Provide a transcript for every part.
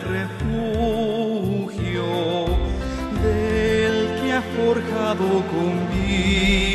refugio del que ha forjado con vida.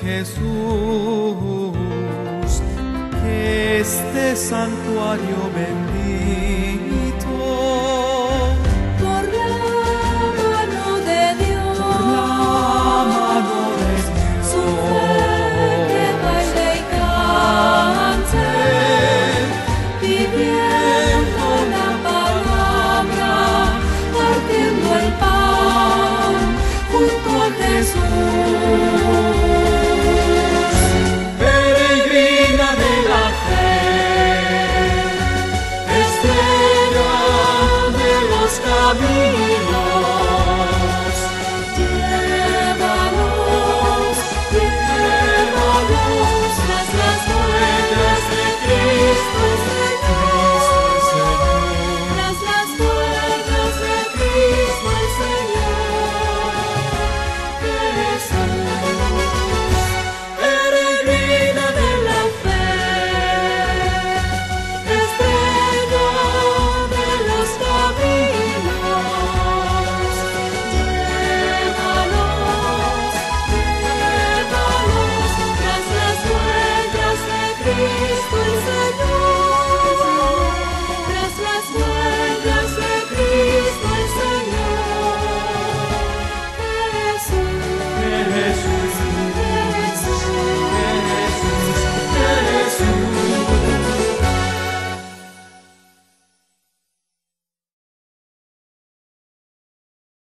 Jesús, que este santuario bendito por la mano de Dios, por la mano de Dios, su fe que baile y cante,